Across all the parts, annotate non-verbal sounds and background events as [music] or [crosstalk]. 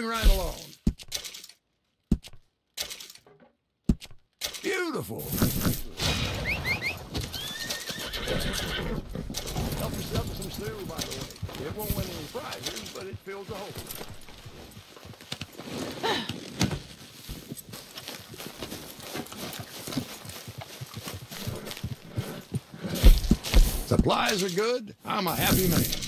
moving right along. Beautiful. Help yourself to some stew, by the way. It won't win any prizes, but it fills a hole. Supplies are good. I'm a happy man.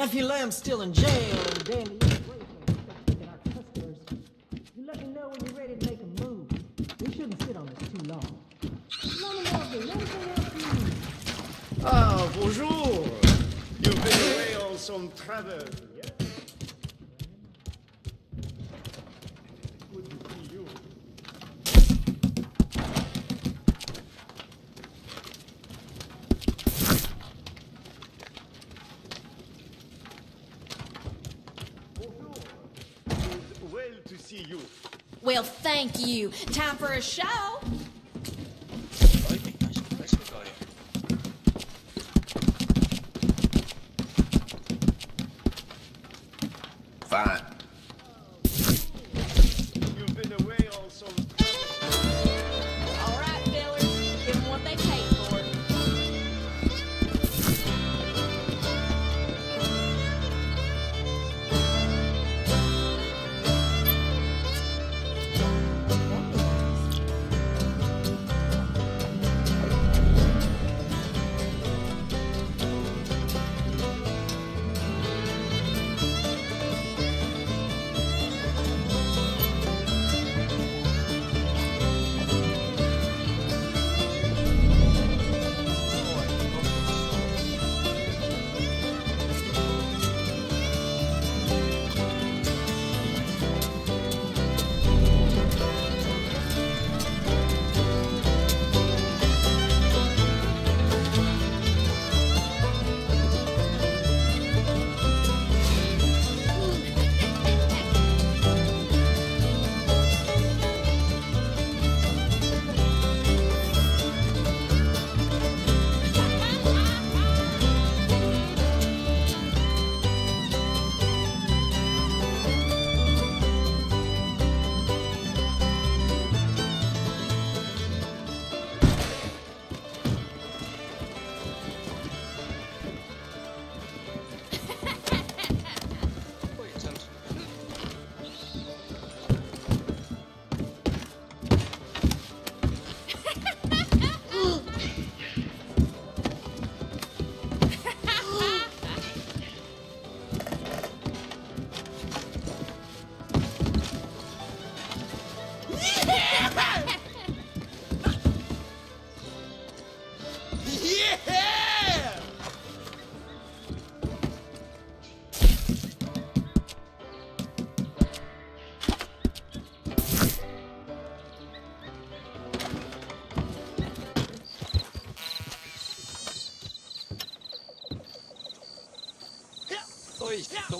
Nephew Lamb's still in jail, and Danny our customers. You let me know when you're ready to make a move. We shouldn't sit on this too long. Ah, bonjour. You've been away on some travel, yes? Good to see you. Bonjour. It's well to see you. Well, thank you. Time for a show.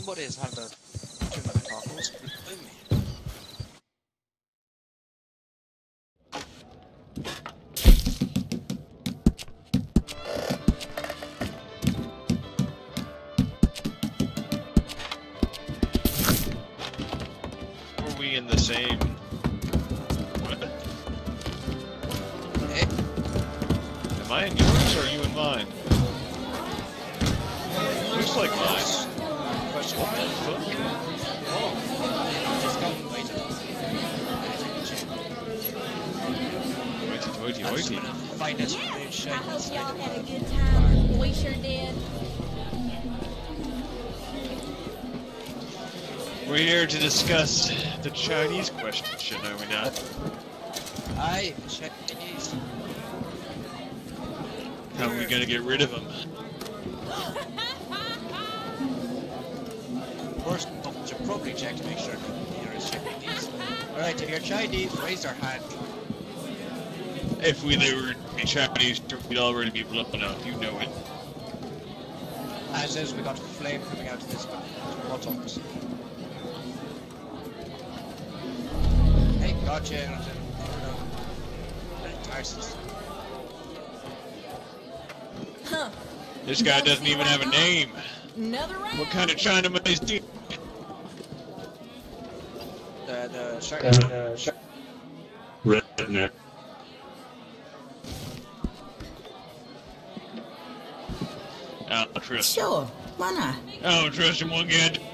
tambores, Aldas. To the Chinese question, are we not? Aye, Chinese. How are we gonna get rid of them? First, officer property check to make sure there is Chinese. Alright, if you're Chinese, raise your hand. If we they were Chinese, we'd already be blown up. You know it. As is, we got flame coming out of this buttocks. Hey, gotcha. Tarsus. Huh. This guy doesn't even have a name. Another round. What kind of Chinaman is he? The, the uh, uh, shark. Redneck. I don't trust. Sure, why not? I don't trust him one goddamn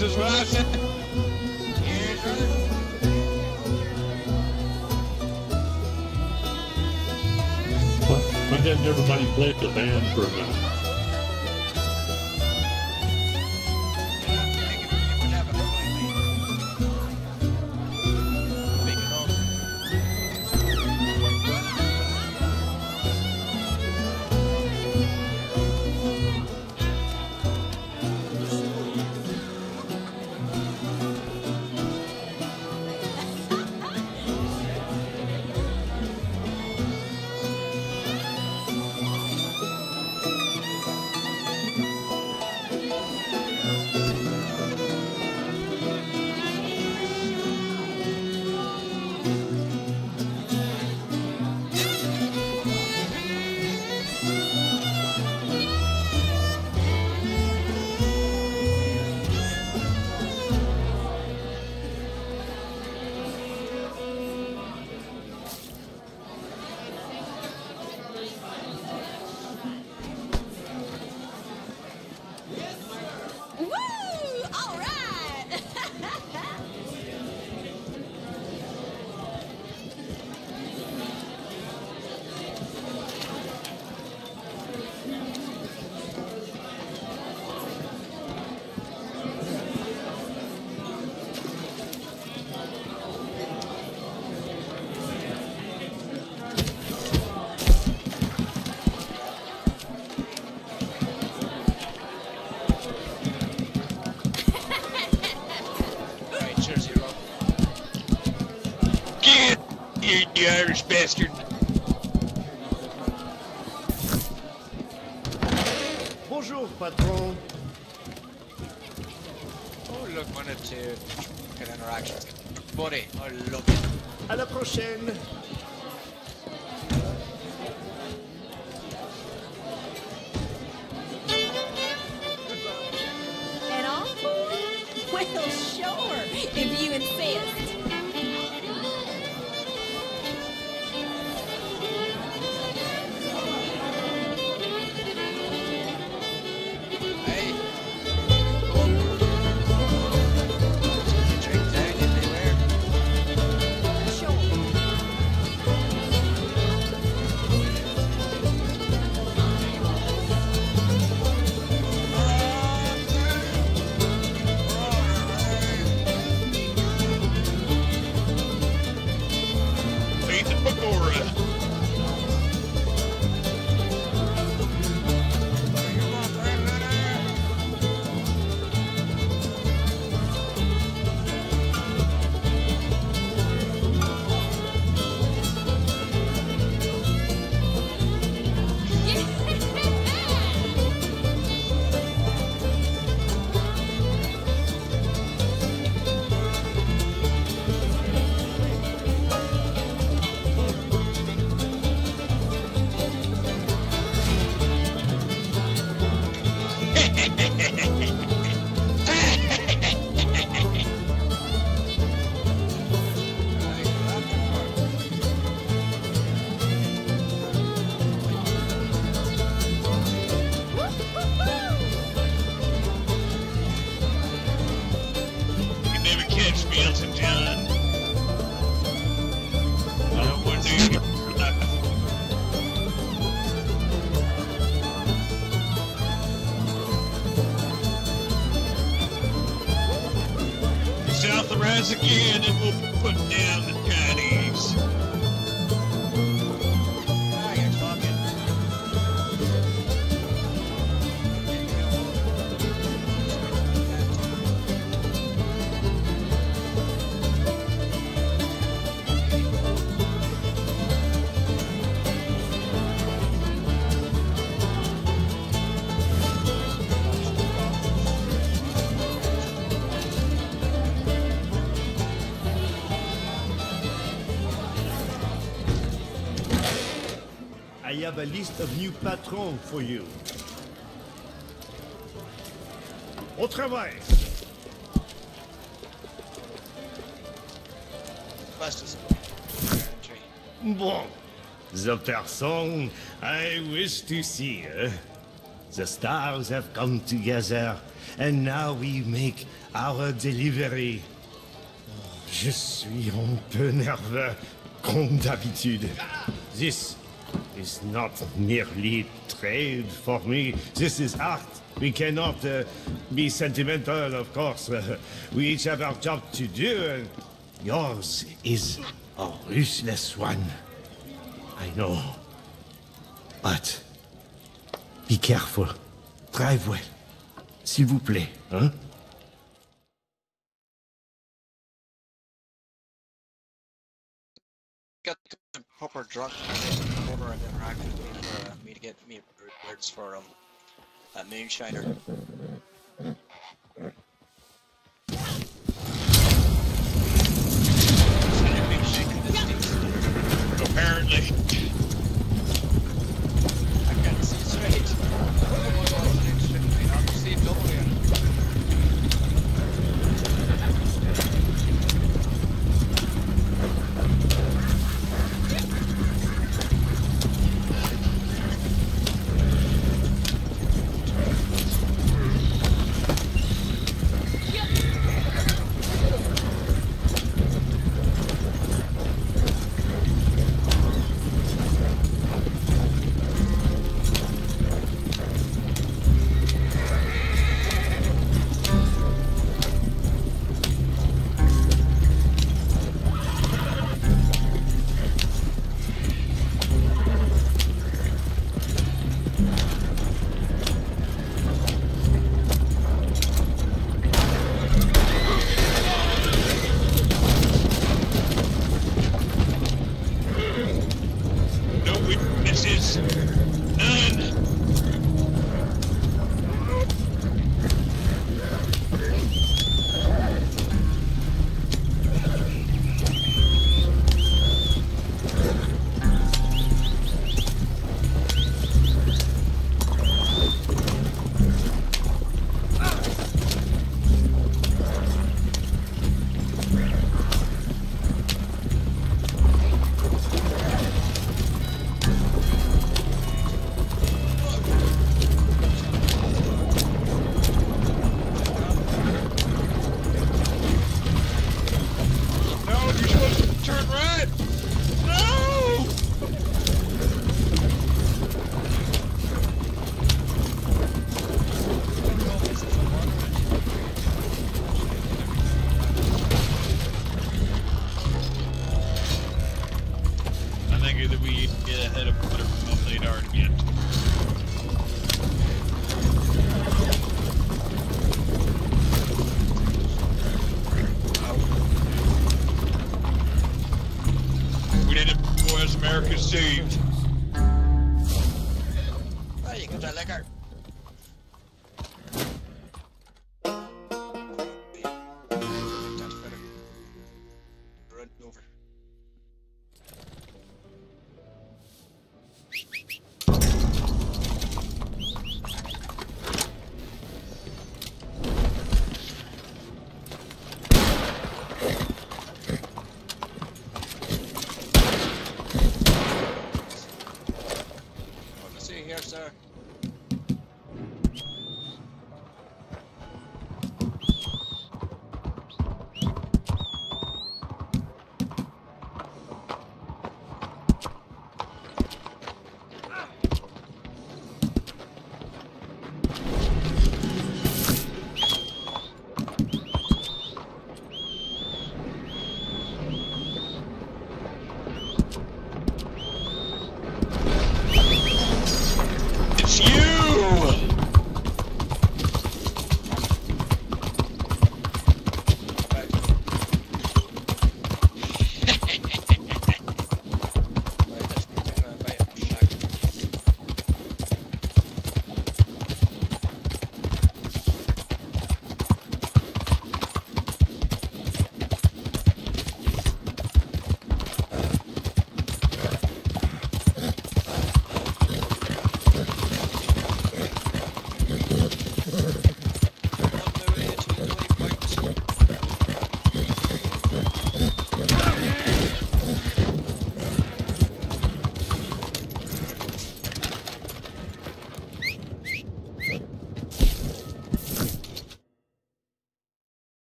Yes, brother. Why didn't everybody play the band for a minute? Bastard. Have a list of new patrons for you. Au travail. Bon. The person I wish to see. eh? The stars have come together, and now we make our delivery. Je suis un peu nerveux, comme d'habitude. This is not merely trade for me. This is art. We cannot uh, be sentimental, of course. Uh, [laughs] we each have our job to do, and yours is a ruthless one. I know. But be careful. Drive well. S'il vous plaît, hein? Got proper drunk proper interaction with me for uh, me to get me words for um that moonshiner. Apparently. I can't see straight. conceived.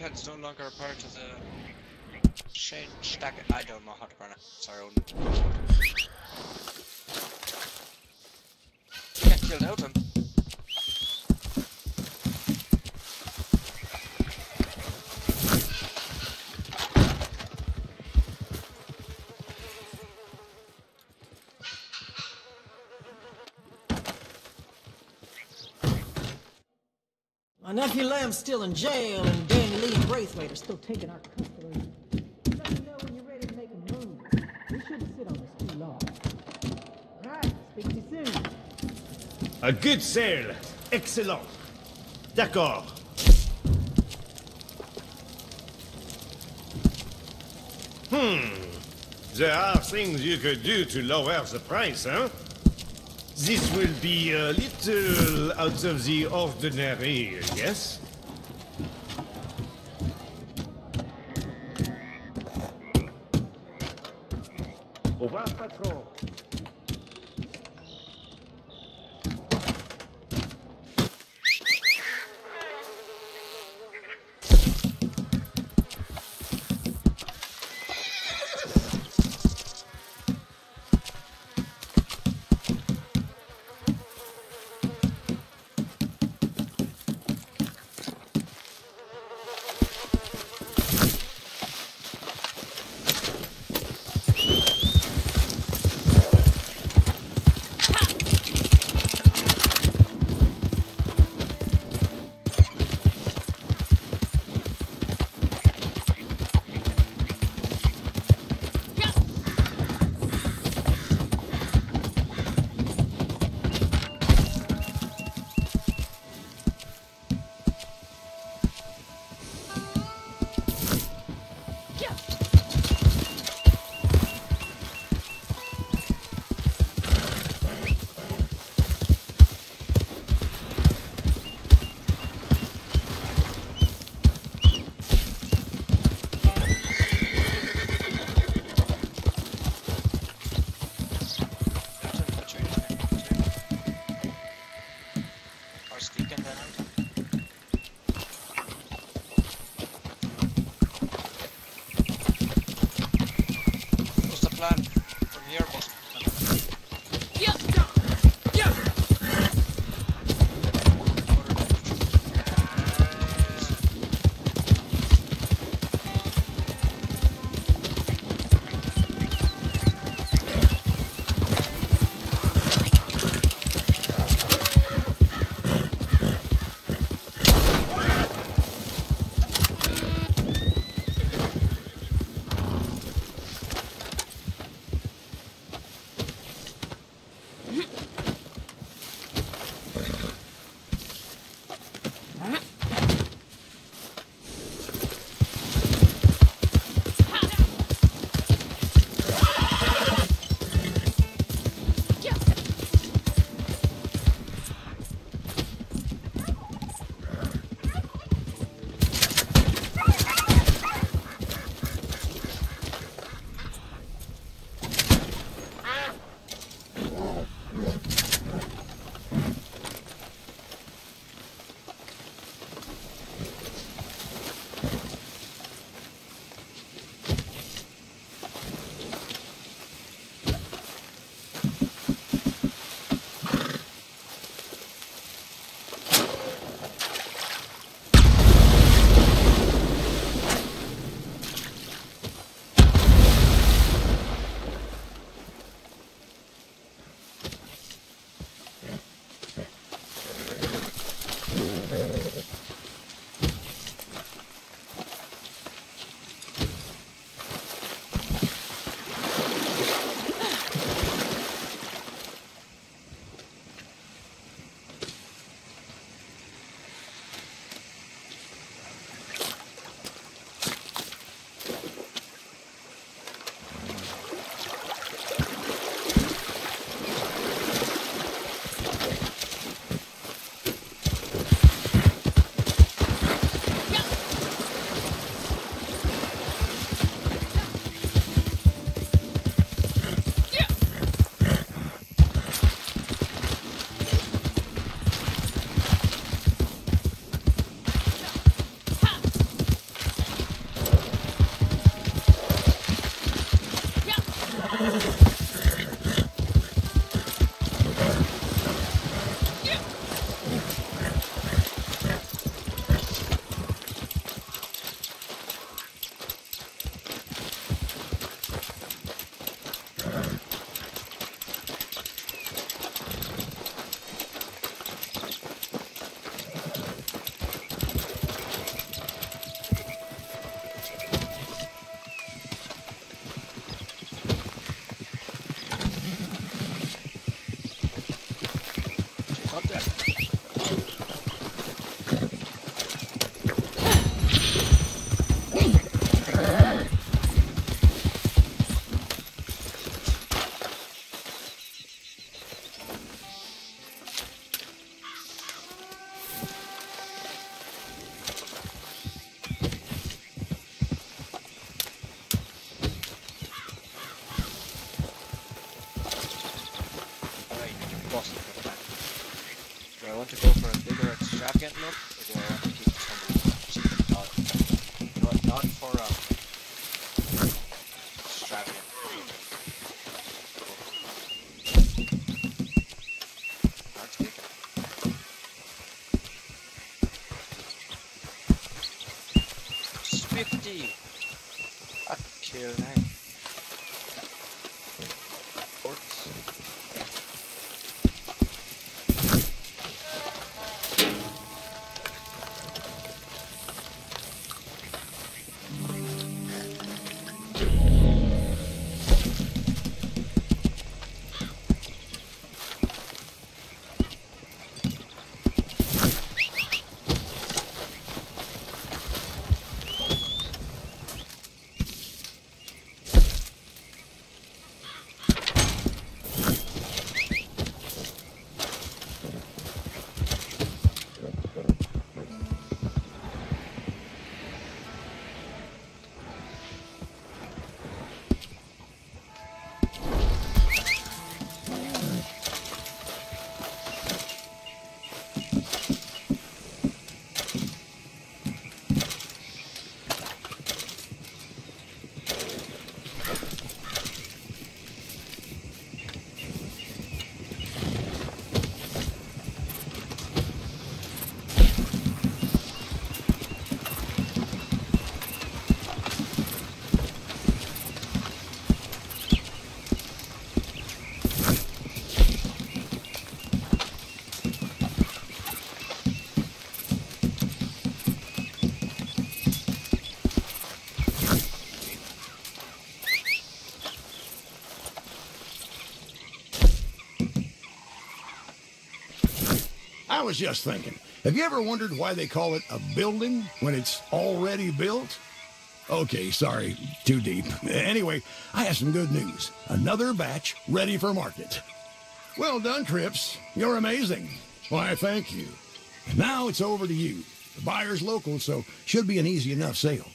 Ken's no longer a part of the Shane Stack. I don't know how to pronounce. Sorry, own. Can't kill. My nephew Lamb's still in jail, and Danny Lee and Braithwaite are still taking our customers. Let me know when you're ready to make a move. We shouldn't sit on this too long. All right, speak to you soon. A good sale. Excellent. D'accord. Hmm. There are things you could do to lower the price, huh? This will be a little out of the ordinary, yes? Au 250. Fuck you. I was just thinking, have you ever wondered why they call it a building when it's already built? Okay, sorry, too deep. [laughs] Anyway, I have some good news. Another batch ready for market. Well done, Cripps. You're amazing. Why, thank you. Now it's over to you. The buyer's local, so should be an easy enough sale.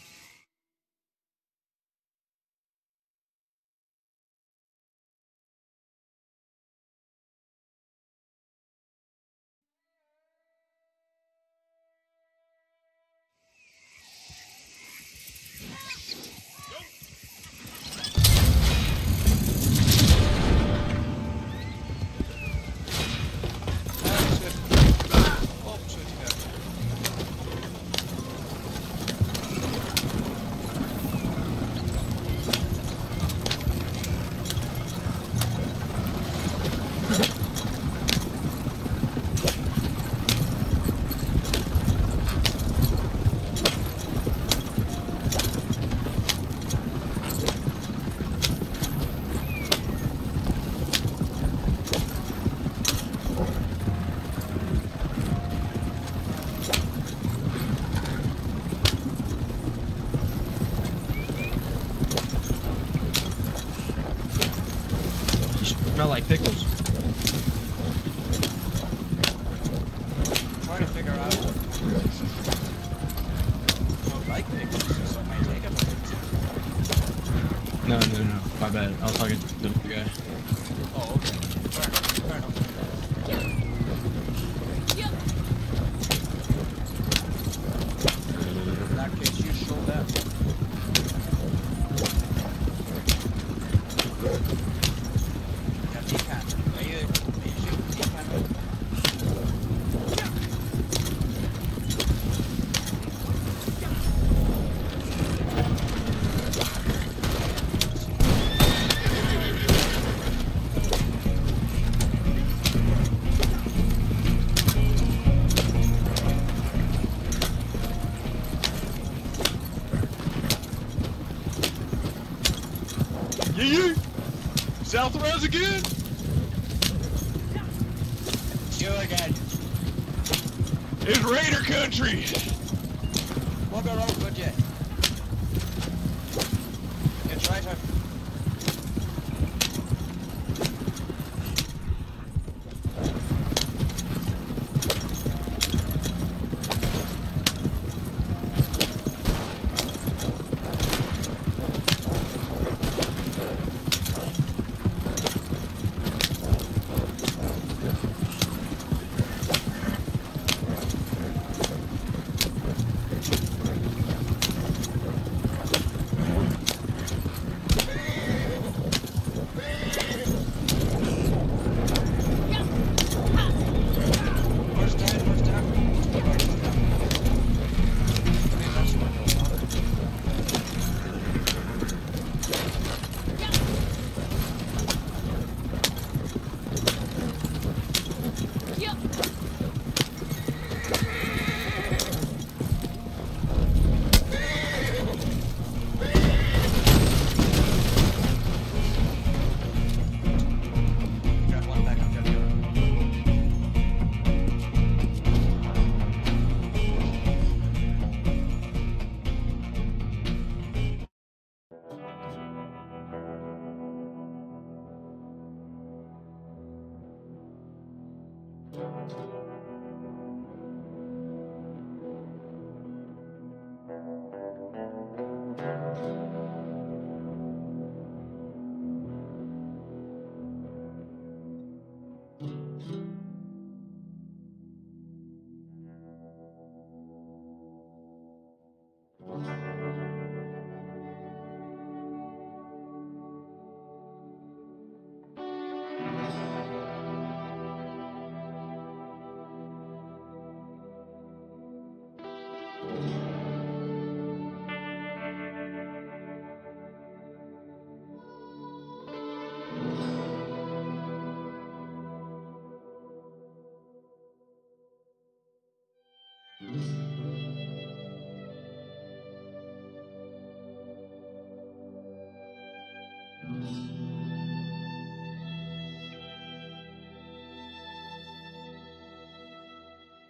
Yee yee! South us again! You again. It's Raider country!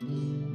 Alright,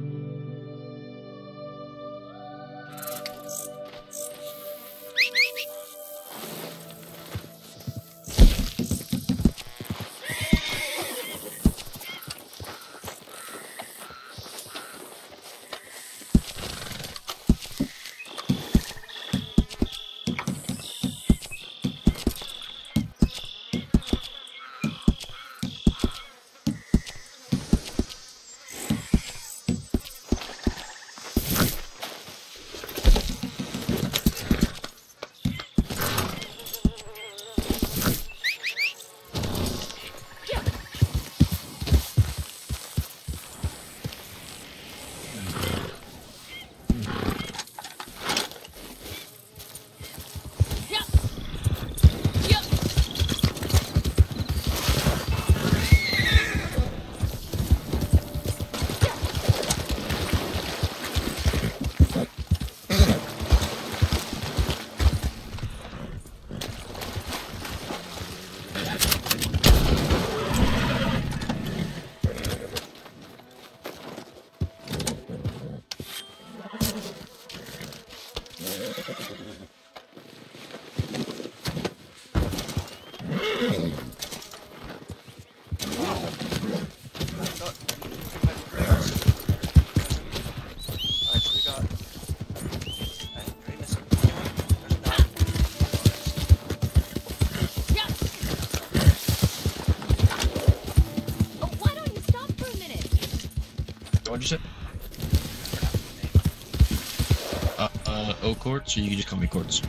O Courts, or you can just call me Courts.